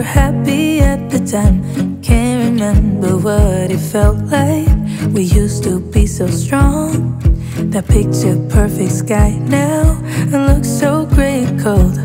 were happy at the time. Can't remember what it felt like. We used to be so strong. That picture perfect sky now. It looks so gray cold.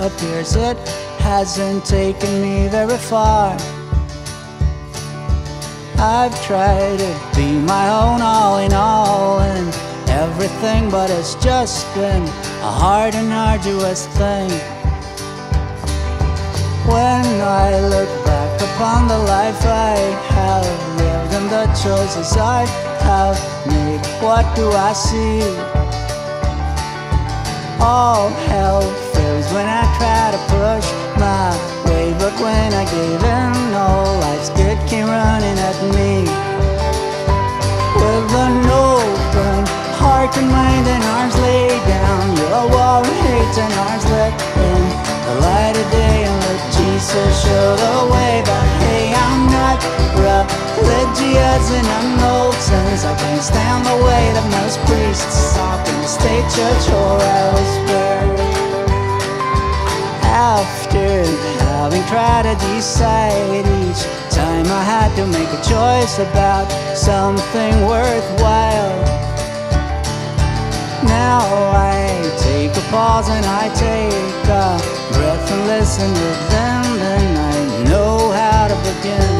Appears it hasn't taken me very far. I've tried to be my own all in all and everything, but it's just been a hard and arduous thing. When I look back upon the life I have lived and the choices I have made, what do I see? All hell fails when I try to push my way, but when I gave in, all life's good came running at me. With an open heart and mind and arms laid down, your wall of hate and arms let in the light of day and let Jesus show the way. But hey, I'm not religious and I'm old since I can't stand the way that most priests talk in the state church or elsewhere. After having tried to decide each time I had to make a choice about something worthwhile. Now I take a pause and I take a breath and listen within, then I know how to begin.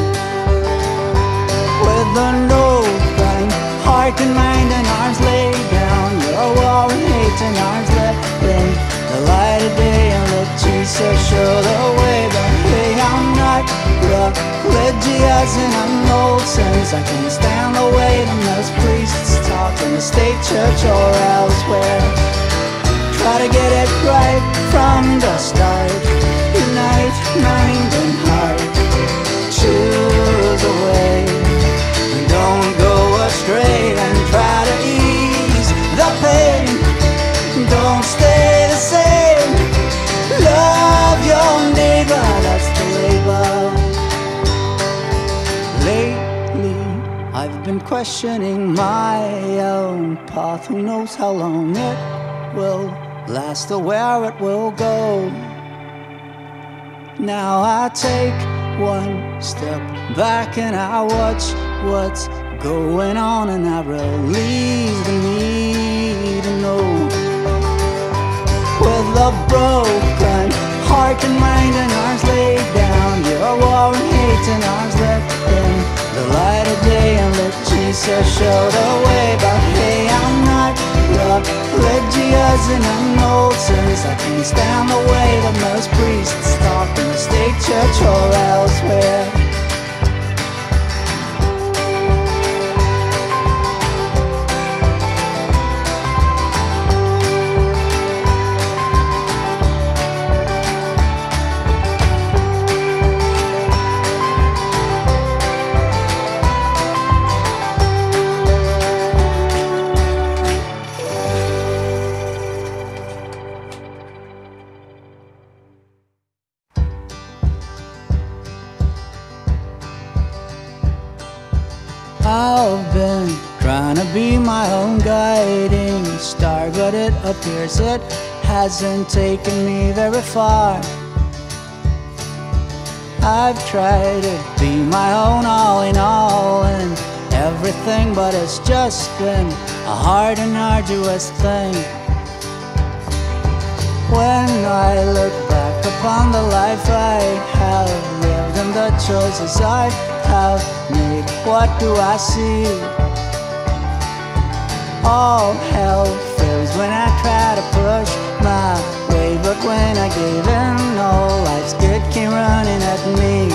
With an open heart and mind and arms laid down, your war and hate and arms let in the light of day and let Jesus show the way. But hey, I'm not religious and I'm old since I can't stand the way that most priests talk in the state church or elsewhere. Try to get it right from the start. Unite mind I've questioning my own path. Who knows how long it will last or where it will go? Now I take one step back and I watch what's going on and I release the need to know. With a broken heart and mind and arms laid down, your war and hate and arms let in the light of day and let Jesus show the way. But hey, I'm not religious and I'm old since I can't stand the way that most priests talk in the state church or elsewhere. It it hasn't taken me very far. I've tried to be my own all in all and everything, but it's just been a hard and arduous thing. When I look back upon the life I have lived and the choices I have made, what do I see? All hell when I try to push my way, but when I gave in, all life's good came running at me.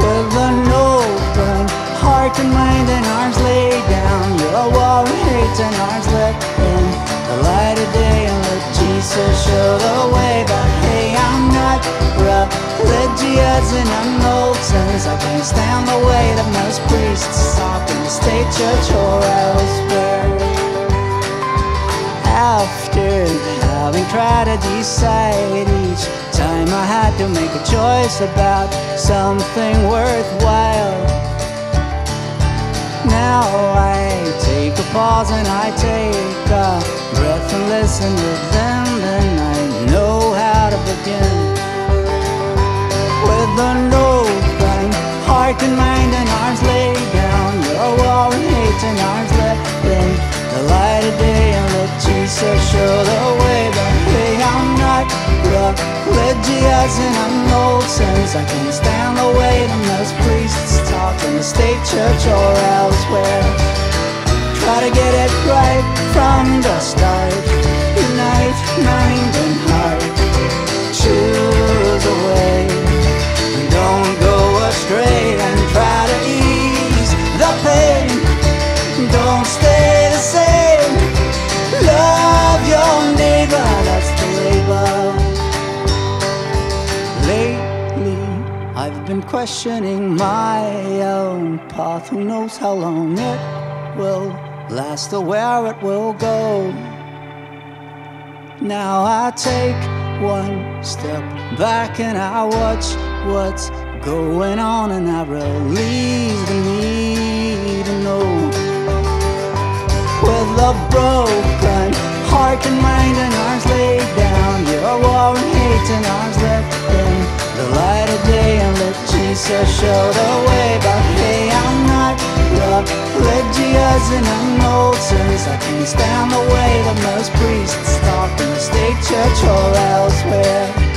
With an open heart and mind and arms laid down, your wall of hate and arms let in the light of day and let Jesus show the way. But hey, I'm not religious and I'm old since I can't stand the way that most priests in the state church or elsewhere. And try to decide each time I had to make a choice about something worthwhile. Now I take a pause and I take a breath and listen to them, then I know how to begin. With an open heart and mind and arms laid down, your wall and hate and arms left the light of day and let Jesus show the way. But hey, I'm not religious and I'm old since I can't stand the way the most priests talk in the state church or elsewhere. Try to get it right from the start. Unite mind and heart. Choose a way. Don't go astray been questioning my own path. Who knows how long it will last or where it will go? Now I take one step back and I watch what's going on and I release the need to know. With a broken heart and mind and arms laid down, your war and hate and arms left the light of day and let Jesus show the way. But hey, I'm not religious and I'm old since I can't stand the way that most priests talk in the state church or elsewhere.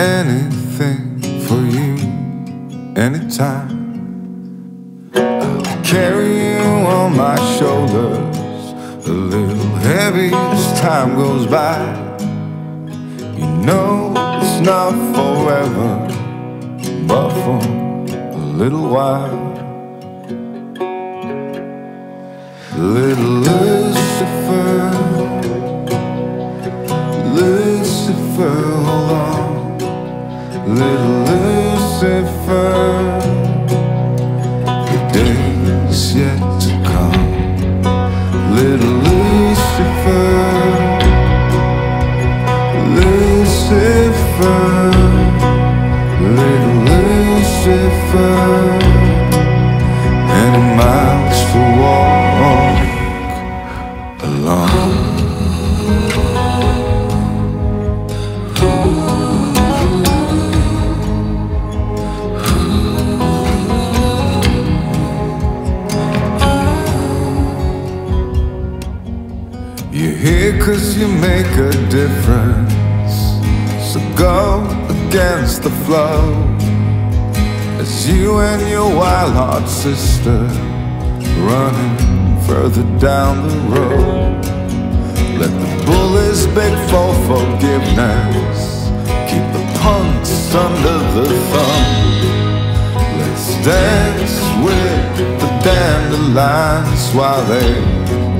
Anything for you, anytime. I'll carry you on my shoulders, a little heavy as time goes by. You know it's not forever, but for a little while. Little Lucifer, Lucifer, hold on. Little Lucifer, the day's yet to come. Little Lucifer, Lucifer, little Lucifer, cause you make a difference. So go against the flow. As you and your wild heart sister running further down the road. Let the bullies beg for forgiveness. Keep the punks under the thumb. Let's dance with the dandelions while they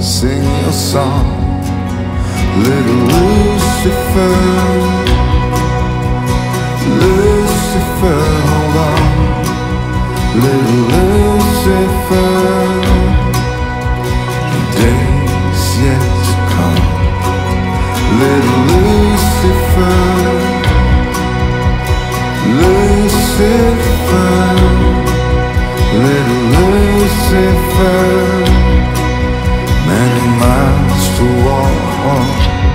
sing your song. Little Lucifer, Lucifer, hold on. Little Lucifer, days yet to come. Little Lucifer, Lucifer, little Lucifer, many miles to walk. Alone,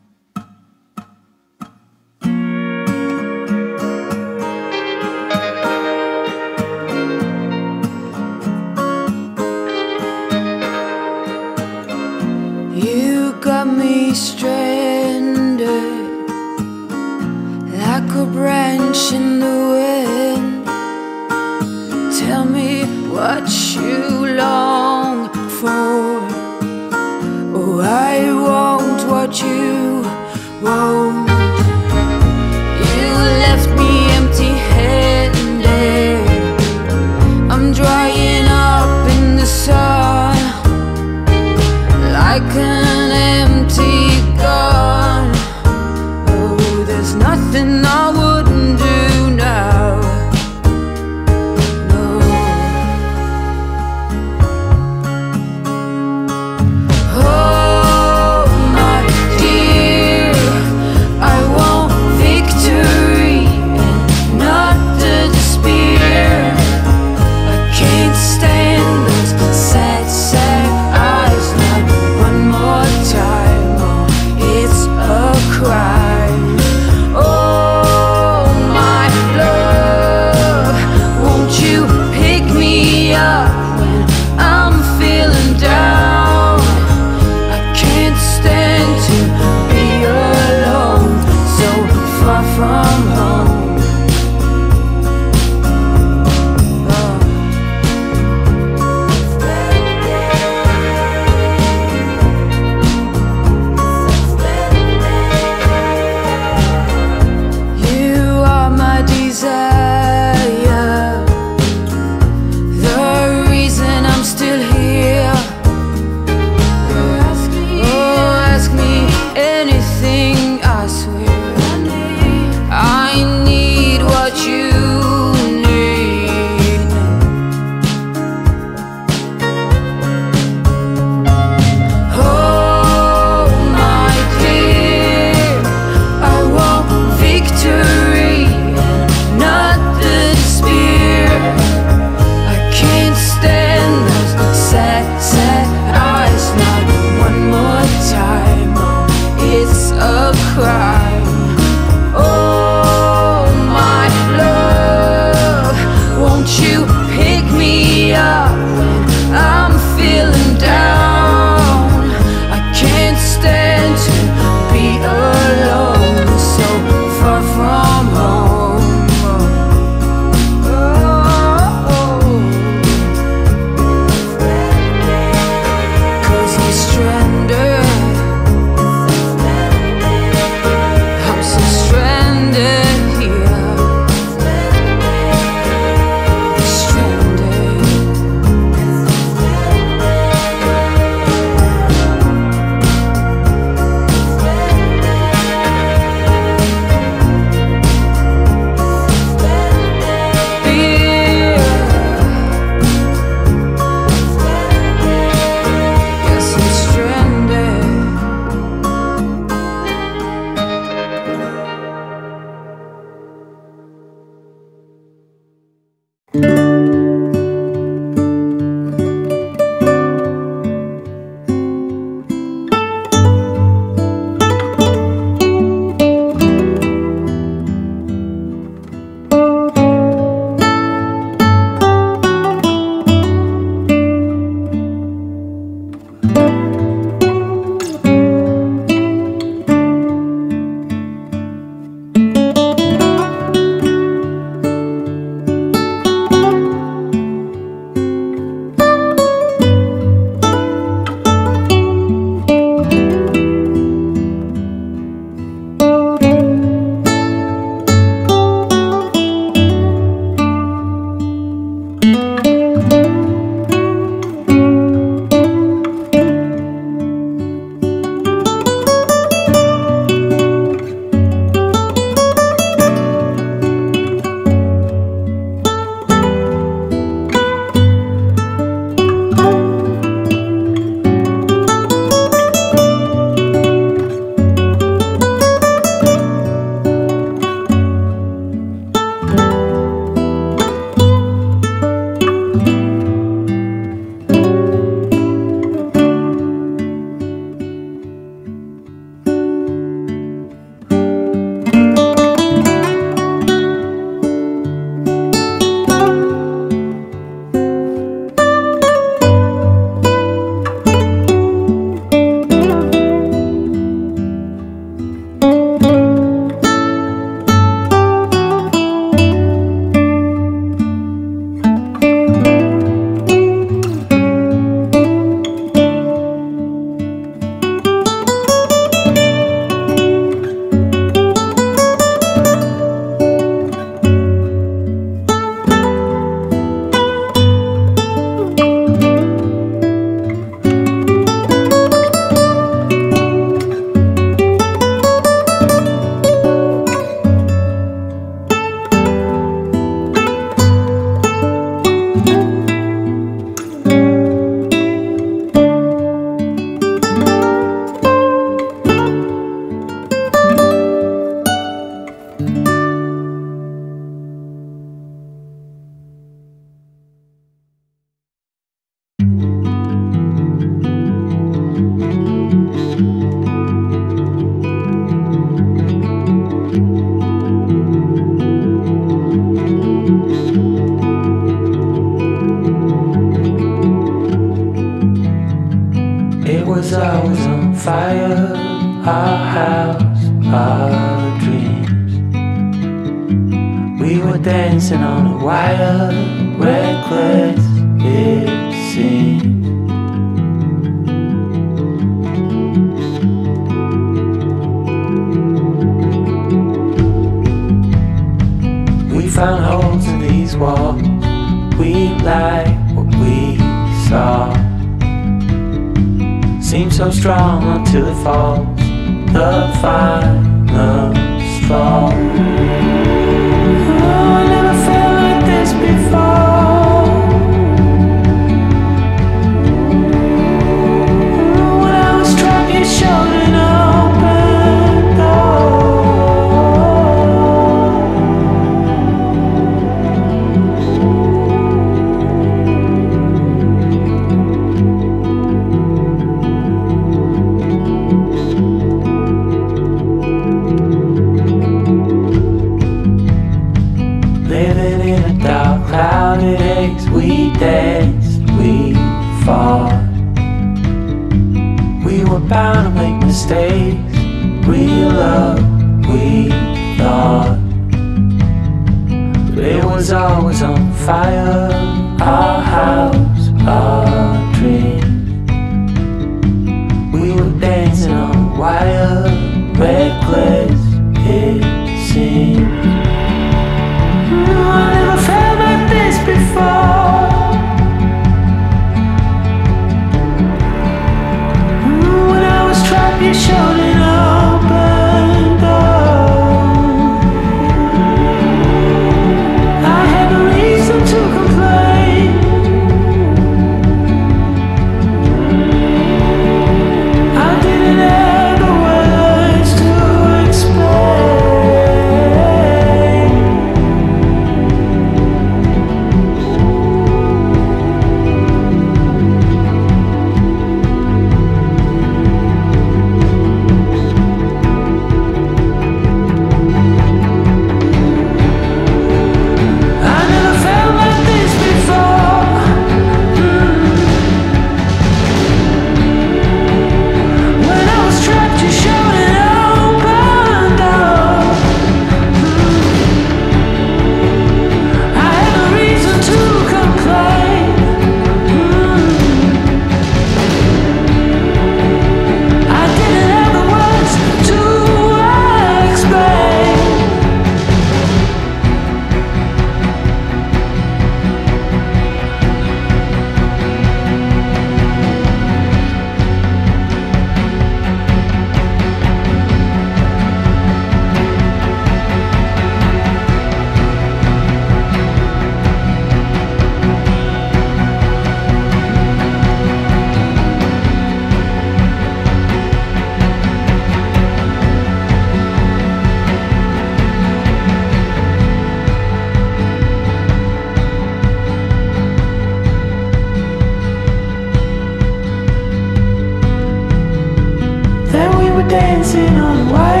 dancing on wire.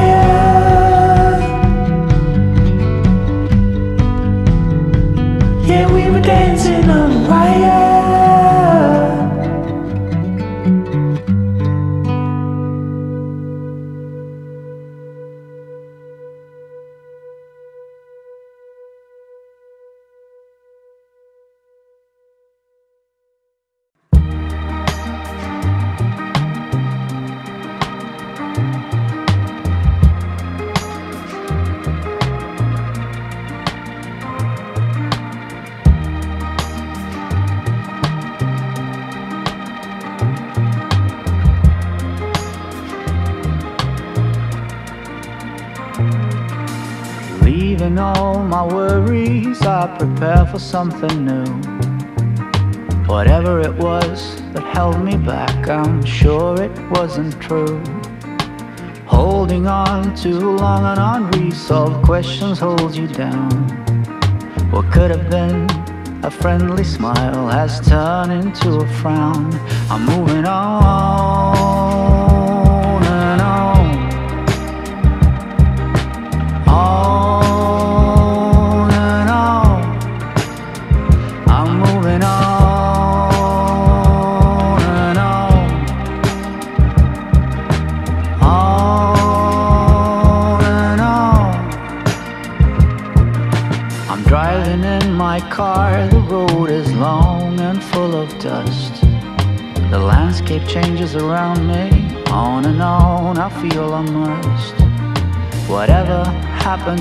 too long and unresolved questions hold you down. What could have been a friendly smile has turned into a frown. I'm moving on.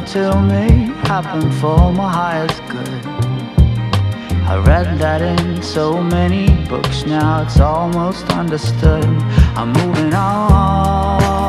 Happened to me happened for my highest good. I read that in so many books, now it's almost understood. I'm moving on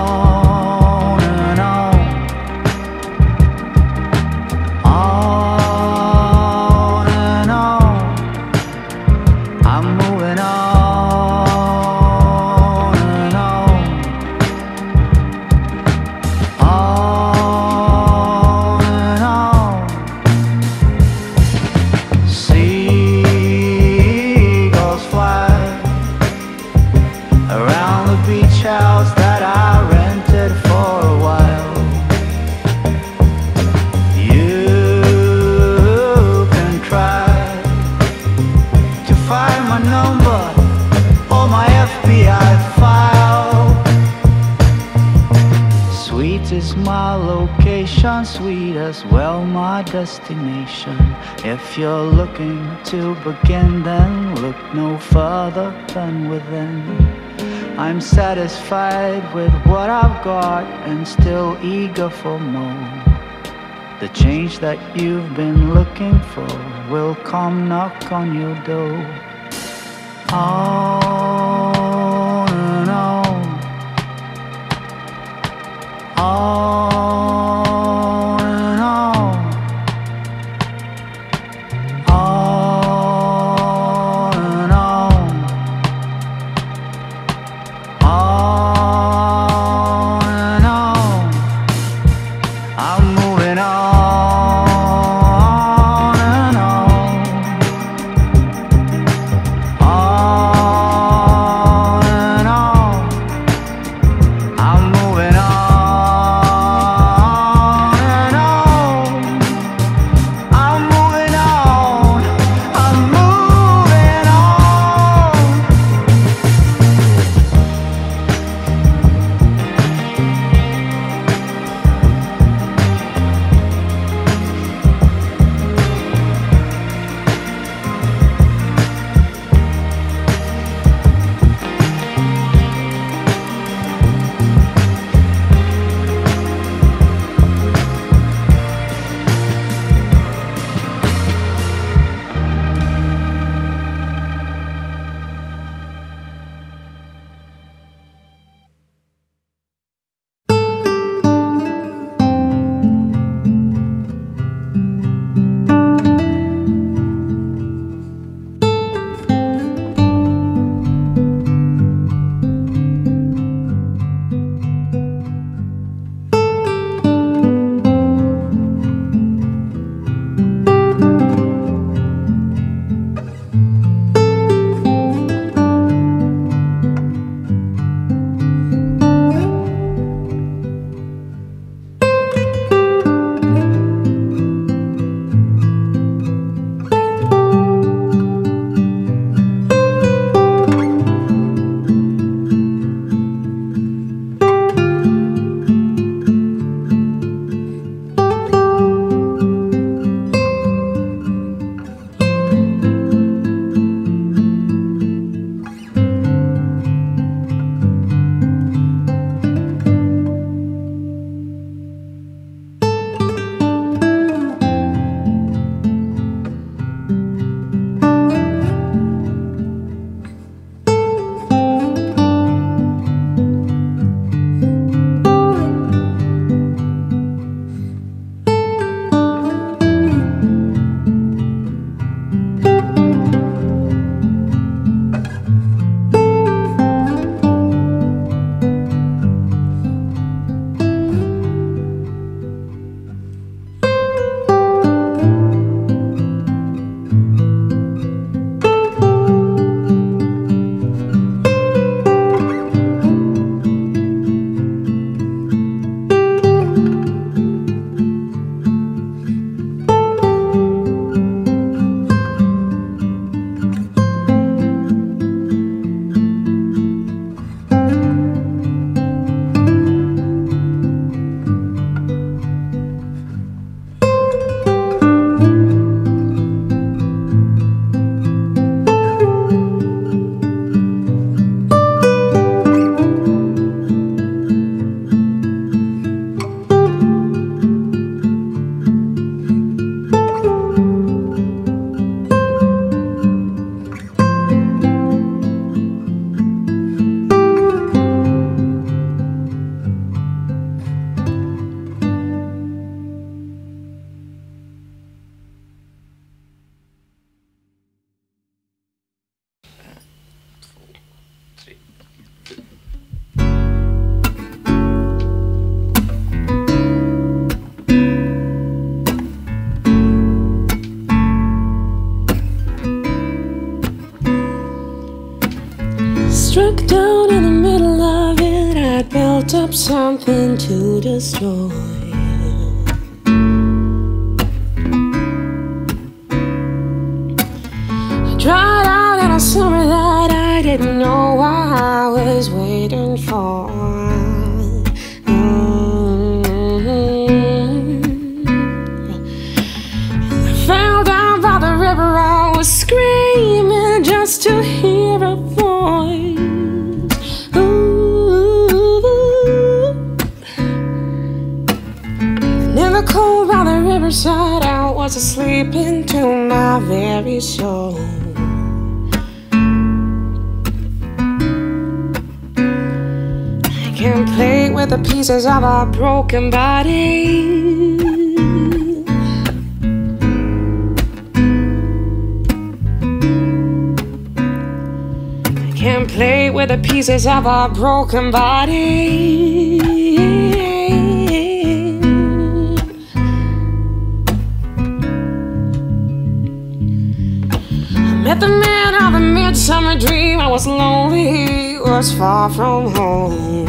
further than within. I'm satisfied with what I've got and still eager for more. The change that you've been looking for will come knock on your door. On something to destroy. I can't play with the pieces of our broken body. I can't play with the pieces of our broken body. Was lonely, was far from home.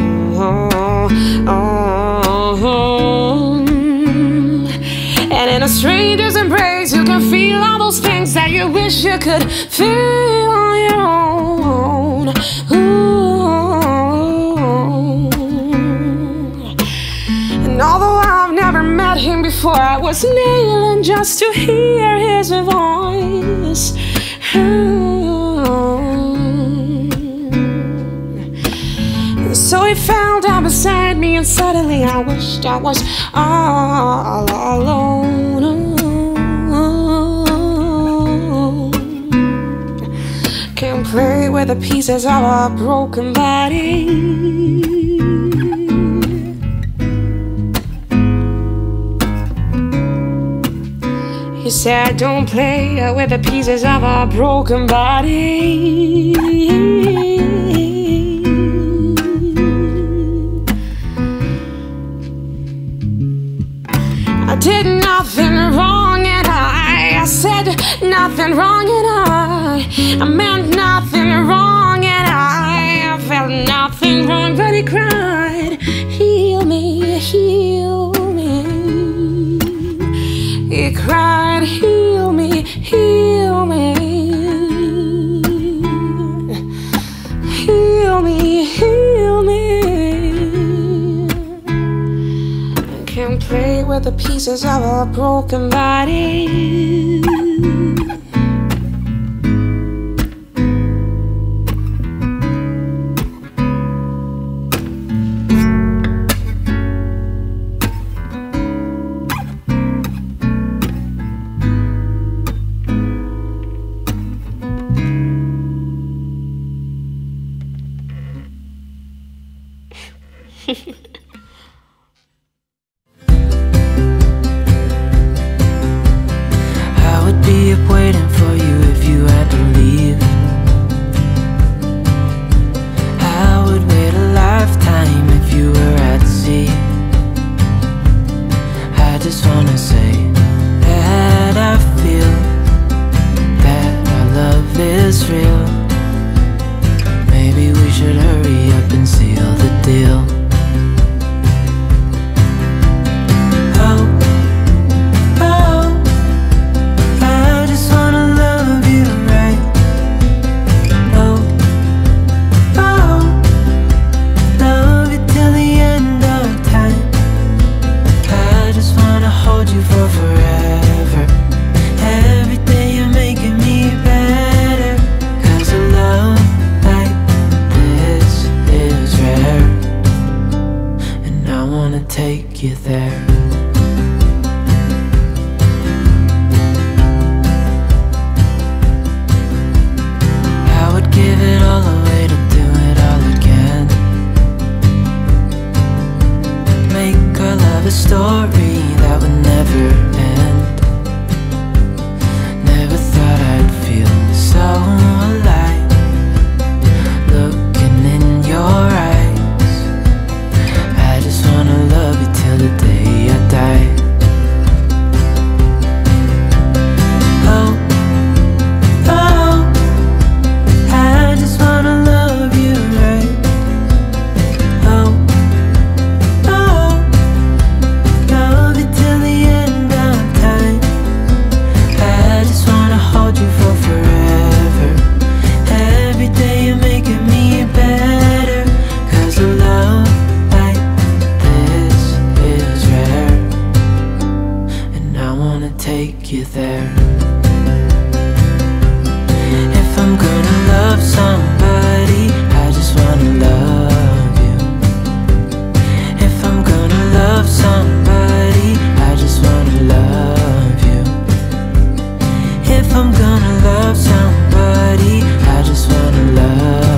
And in a stranger's embrace, you can feel all those things that you wish you could feel on your own. Ooh. And although I've never met him before, I was kneeling just to hear his voice. So he fell down beside me, and suddenly I wished I was all alone. Can't play with the pieces of a broken body. He said, Don't play with the pieces of a broken body. Did nothing wrong and I, I said nothing wrong and I, I meant nothing wrong and I, I felt nothing wrong, but he cried, Heal me, heal me. He cried, Heal me, heal me. With the pieces of a broken body. I'm gonna love somebody, I just wanna love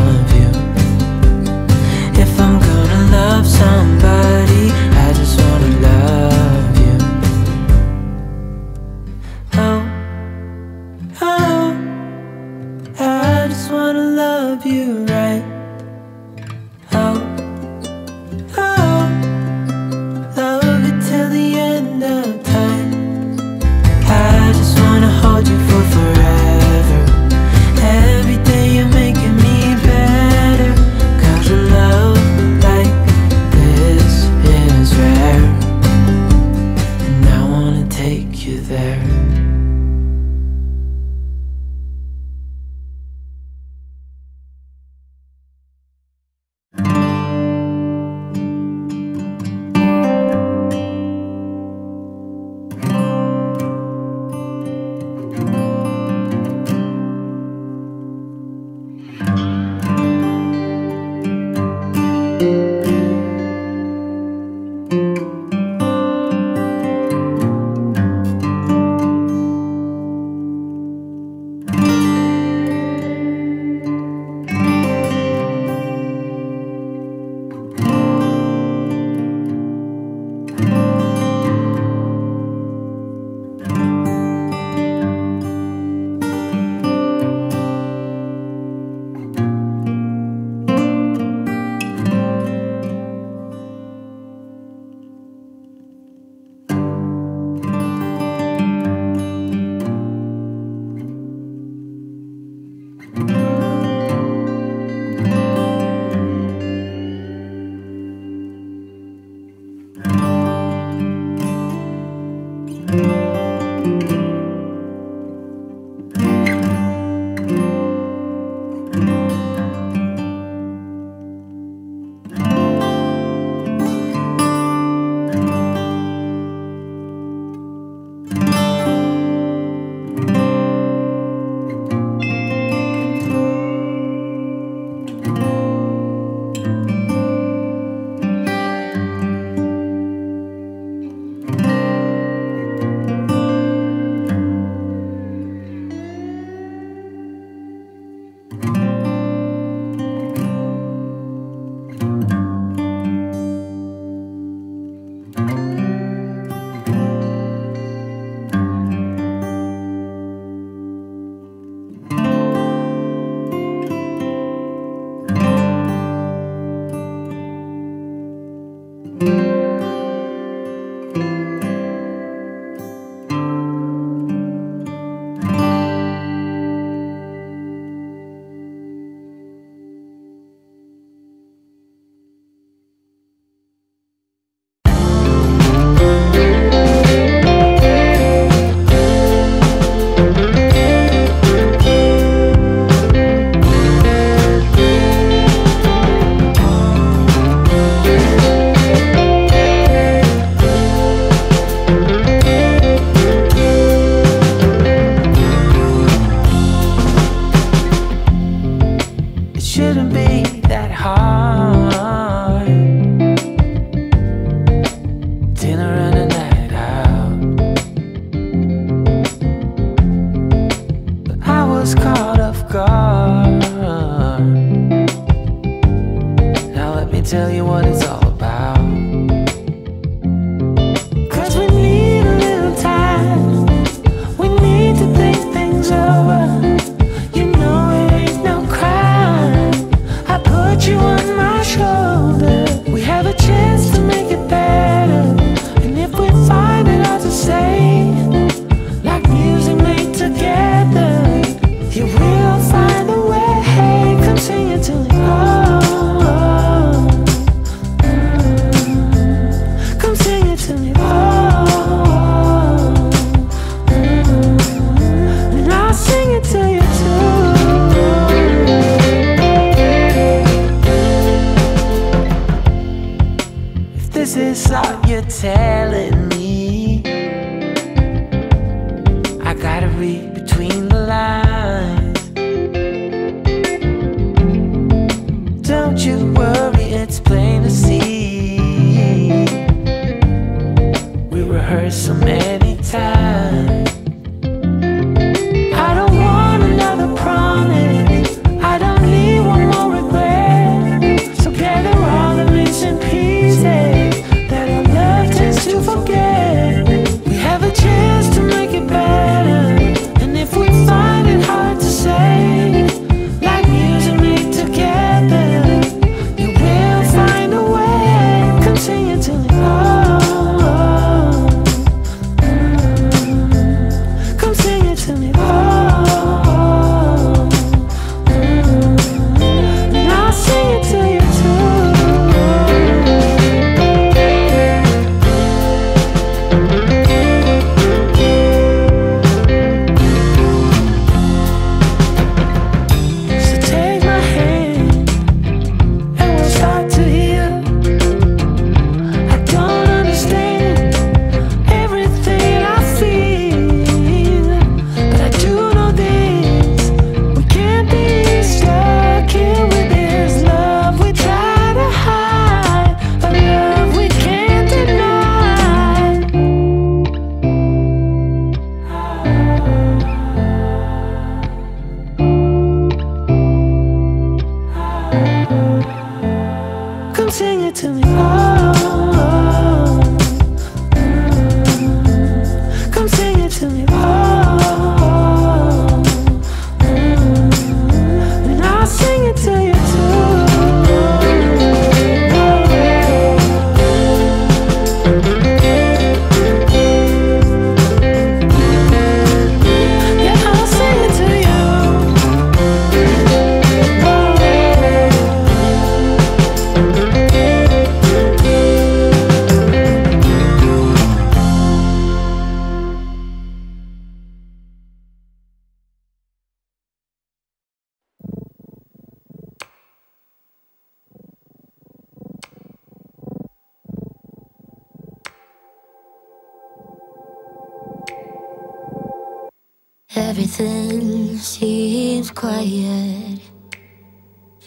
seems quiet.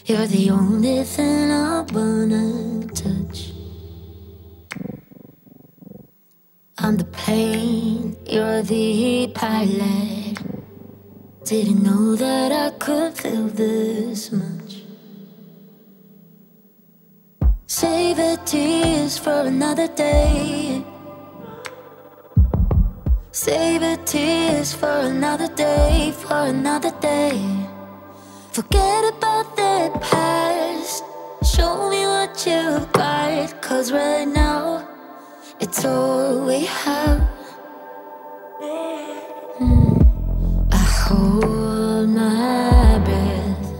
You're the only thing I wanna touch. I'm the plane, you're the pilot. Didn't know that I could feel this much. Save the tears for another day. Save your tears for another day, for another day. Forget about the past. Show me what you've got. Cause right now, it's all we have. Mm. I hold my breath,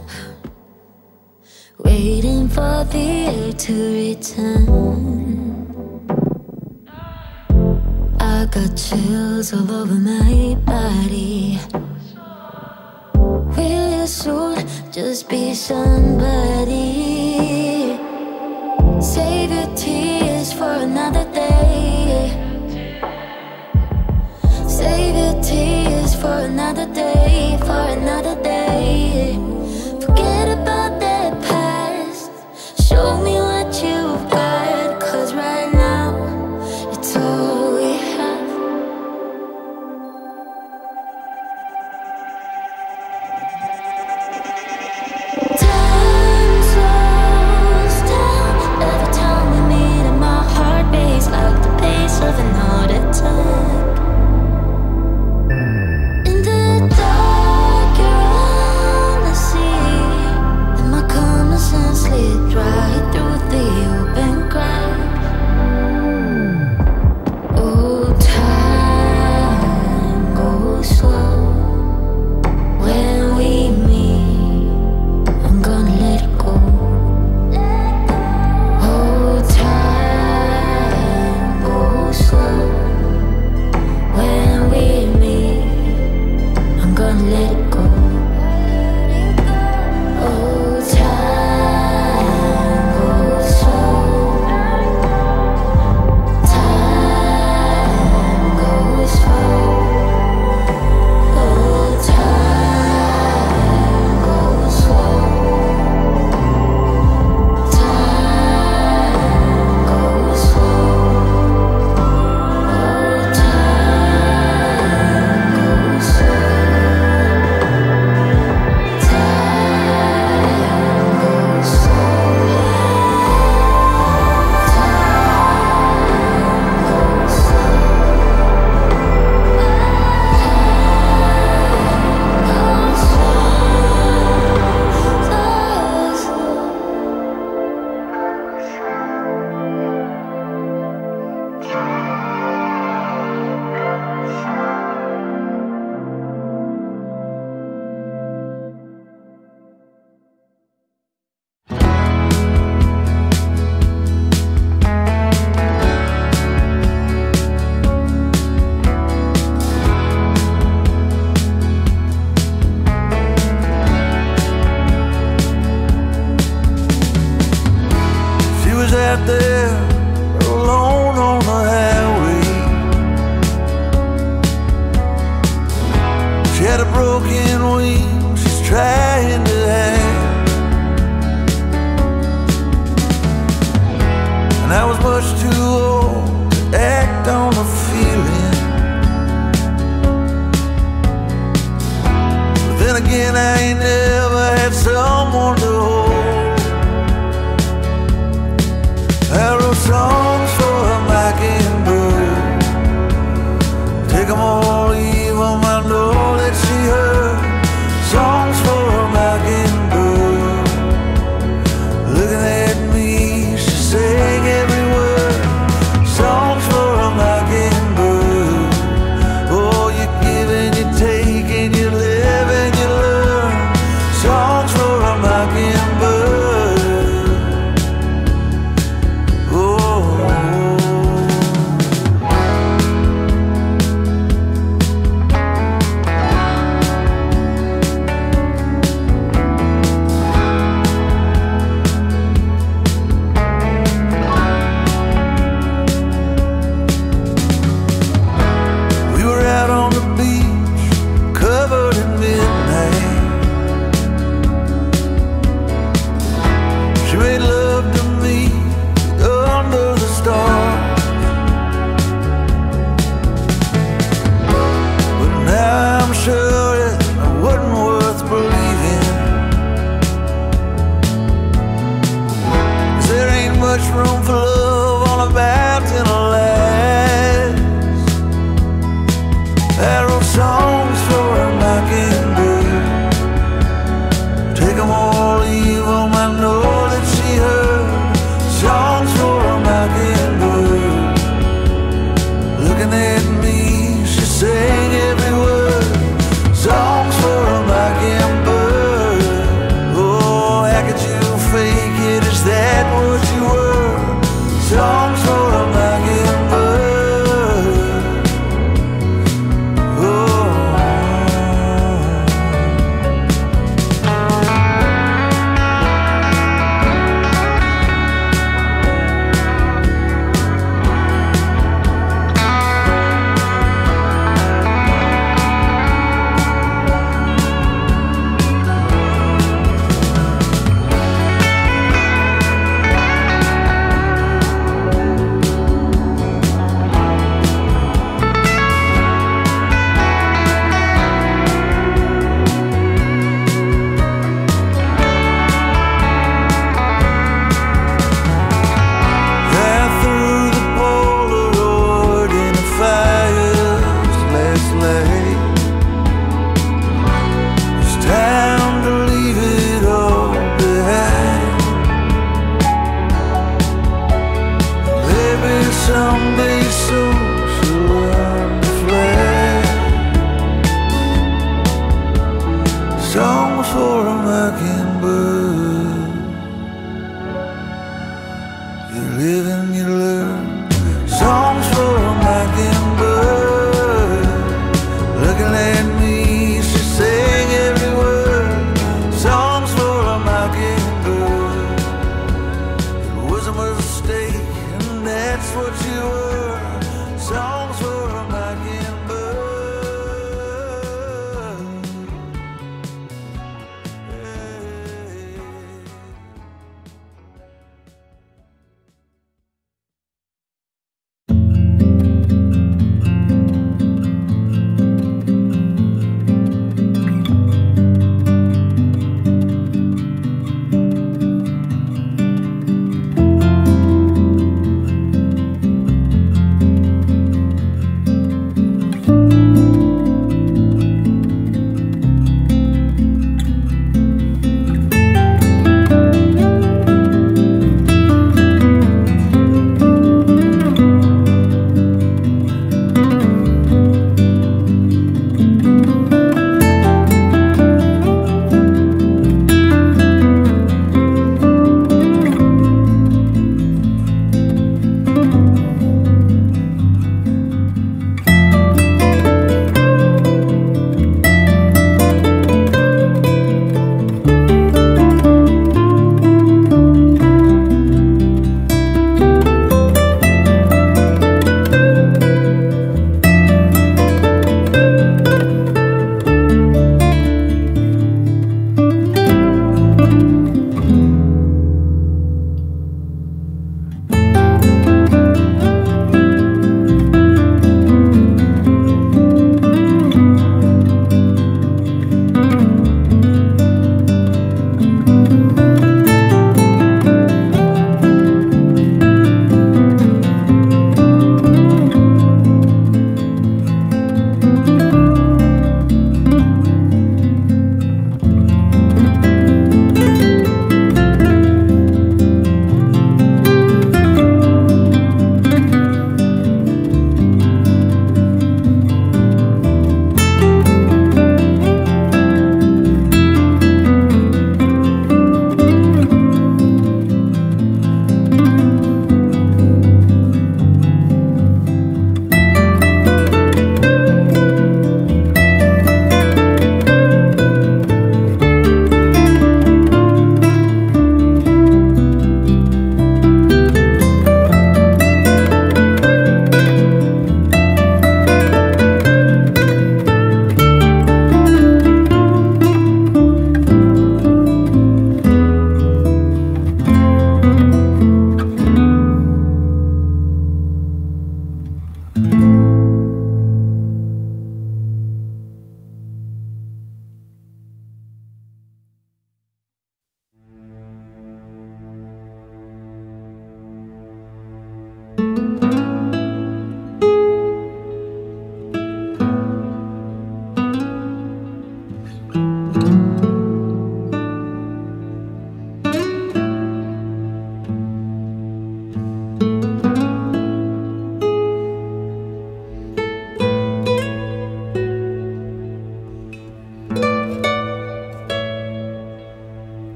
waiting for the air to return. I got chills all over my body. Will you soon just be somebody? Save your tears for another day. Save your tears for another day, for another day. got a broken wing she's trying to hide And I was much too old to act on a feeling But then again I ain't never had someone to